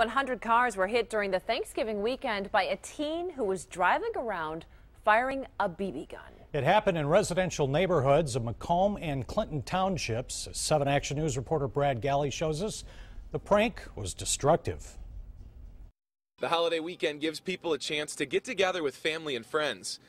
100 cars were hit during the Thanksgiving weekend by a teen who was driving around firing a BB gun. It happened in residential neighborhoods of Macomb and Clinton townships. As 7 Action News reporter Brad Galli shows us, the prank was destructive. The holiday weekend gives people a chance to get together with family and friends.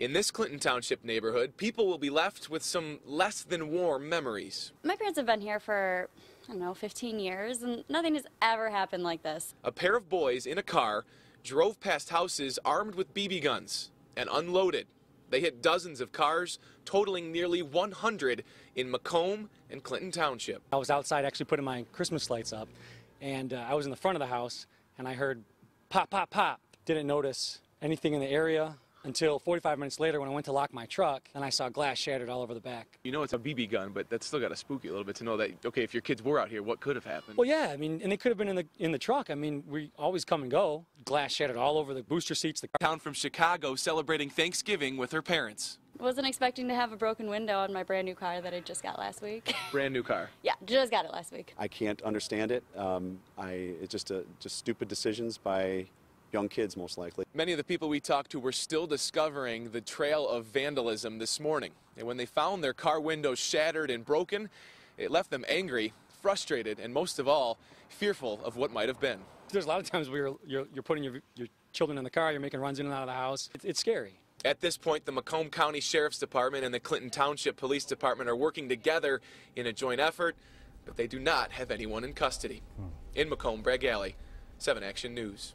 In this Clinton Township neighborhood, people will be left with some less than warm memories. My parents have been here for, I don't know, 15 years, and nothing has ever happened like this. A pair of boys in a car drove past houses armed with BB guns and unloaded. They hit dozens of cars, totaling nearly 100 in Macomb and Clinton Township. I was outside actually putting my Christmas lights up, and uh, I was in the front of the house, and I heard pop, pop, pop. Didn't notice anything in the area until 45 minutes later when I went to lock my truck and I saw glass shattered all over the back. You know it's a BB gun, but that's still got to spook you a little bit to know that, okay, if your kids were out here, what could have happened? Well, yeah, I mean, and they could have been in the, in the truck. I mean, we always come and go. Glass shattered all over the booster seats. The town from Chicago celebrating Thanksgiving with her parents. Wasn't expecting to have a broken window on my brand new car that I just got last week. Brand new car. yeah, just got it last week. I can't understand it. Um, I, it's just, a, just stupid decisions by young kids, most likely. Many of the people we talked to were still discovering the trail of vandalism this morning. And when they found their car windows shattered and broken, it left them angry, frustrated, and most of all, fearful of what might have been. There's a lot of times where you're, you're, you're putting your, your children in the car, you're making runs in and out of the house. It's, it's scary. At this point, the Macomb County Sheriff's Department and the Clinton Township Police Department are working together in a joint effort, but they do not have anyone in custody. Hmm. In Macomb, Brad Galli, 7 Action News.